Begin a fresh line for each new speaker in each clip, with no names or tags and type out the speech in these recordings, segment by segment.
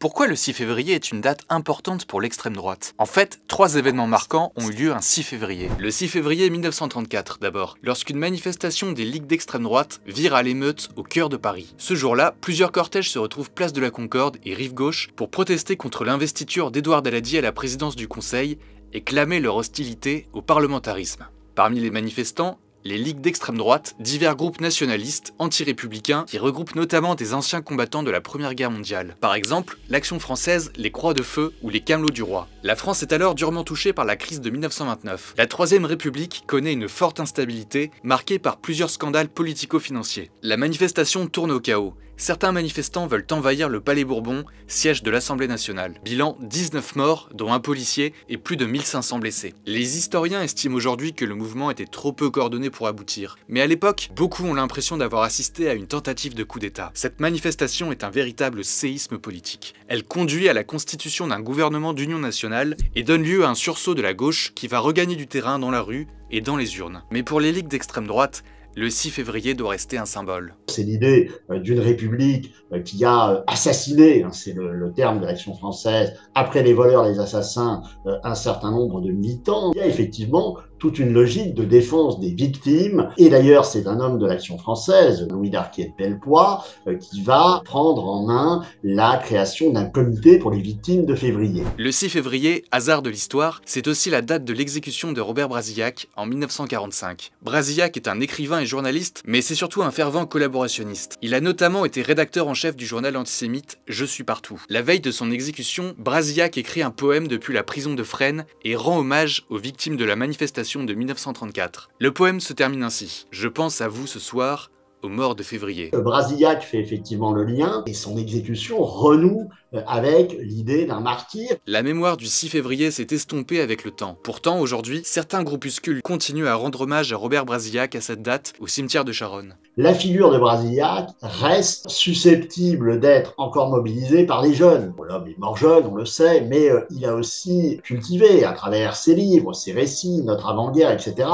Pourquoi le 6 février est une date importante pour l'extrême droite? En fait, trois événements marquants ont eu lieu un 6 février. Le 6 février 1934 d'abord, lorsqu'une manifestation des ligues d'extrême droite vire à l'émeute au cœur de Paris. Ce jour-là, plusieurs cortèges se retrouvent place de la Concorde et rive gauche pour protester contre l'investiture d'Édouard Daladier à la présidence du Conseil et clamer leur hostilité au parlementarisme. Parmi les manifestants, les ligues d'extrême droite, divers groupes nationalistes, anti-républicains, qui regroupent notamment des anciens combattants de la Première Guerre mondiale. Par exemple, l'Action française, les Croix de Feu ou les Camelots du Roi. La France est alors durement touchée par la crise de 1929. La Troisième République connaît une forte instabilité, marquée par plusieurs scandales politico-financiers. La manifestation tourne au chaos, certains manifestants veulent envahir le Palais Bourbon, siège de l'Assemblée nationale. Bilan 19 morts, dont un policier, et plus de 1500 blessés. Les historiens estiment aujourd'hui que le mouvement était trop peu coordonné pour aboutir. Mais à l'époque, beaucoup ont l'impression d'avoir assisté à une tentative de coup d'État. Cette manifestation est un véritable séisme politique. Elle conduit à la constitution d'un gouvernement d'union nationale et donne lieu à un sursaut de la gauche qui va regagner du terrain dans la rue et dans les urnes. Mais pour les ligues d'extrême droite, le 6 février doit rester un symbole.
C'est l'idée euh, d'une république euh, qui a euh, assassiné, hein, c'est le, terme de l'action française, après les voleurs, les assassins, un certain nombre de militants. Il y a effectivement toute une logique de défense des victimes. Et d'ailleurs, c'est un homme de l'action française, Louis Darquier de Pellepoix, qui va prendre en main la création d'un comité pour les victimes de février.
Le 6 février, hasard de l'histoire, c'est aussi la date de l'exécution de Robert Brasillac en 1945. Brasillac est un écrivain et journaliste, mais c'est surtout un fervent collaborationniste. Il a notamment été rédacteur en chef du journal antisémite Je suis partout. La veille de son exécution, Brasillac écrit un poème depuis la prison de Fresnes et rend hommage aux victimes de la manifestation de 1934. Le poème se termine ainsi. Je pense à vous ce soir, aux morts de février.
Brasillac fait effectivement le lien et son exécution renoue euh, avec l'idée d'un martyr.
La mémoire du 6 février s'est estompée avec le temps. Pourtant, aujourd'hui, certains groupuscules continuent à rendre hommage à Robert Brasillac à cette date au cimetière de Charonne.
La figure de Brasillac reste susceptible d'être encore mobilisée par les jeunes. L'homme est mort jeune, on le sait, mais euh, il a aussi cultivé à travers ses livres, ses récits, notre avant-guerre, etc.,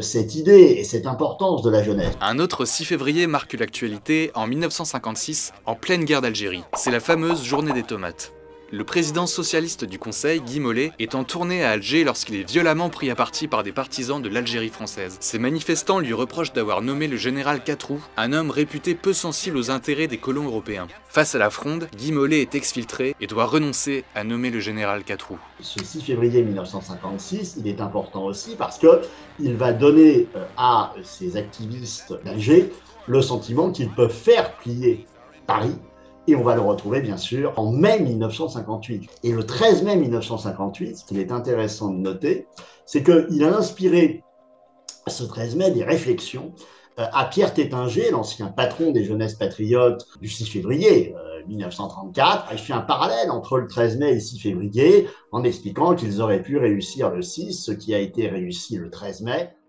cette idée et cette importance de la jeunesse.
Un autre 6 février marque l'actualité en 1956, en pleine guerre d'Algérie. C'est la fameuse journée des tomates. Le président socialiste du Conseil, Guy Mollet, est en tournée à Alger lorsqu'il est violemment pris à partie par des partisans de l'Algérie française. Ces manifestants lui reprochent d'avoir nommé le général Catroux, un homme réputé peu sensible aux intérêts des colons européens. Face à la fronde, Guy Mollet est exfiltré et doit renoncer à nommer le général Catroux.
Ce 6 février 1956, il est important aussi parce qu'il va donner euh, à ces activistes d'Alger le sentiment qu'ils peuvent faire plier Paris et on va le retrouver bien sûr en mai 1958. Et le 13 mai 1958, ce qu'il est intéressant de noter, c'est qu'il a inspiré ce 13 mai des réflexions euh, à Pierre Tétinger, l'ancien patron des jeunesses patriotes du 6 février 1934. Euh, Il fait un parallèle entre le 13 mai et le 6 février en expliquant qu'ils auraient pu réussir le 6, ce qui a été réussi le 13 mai,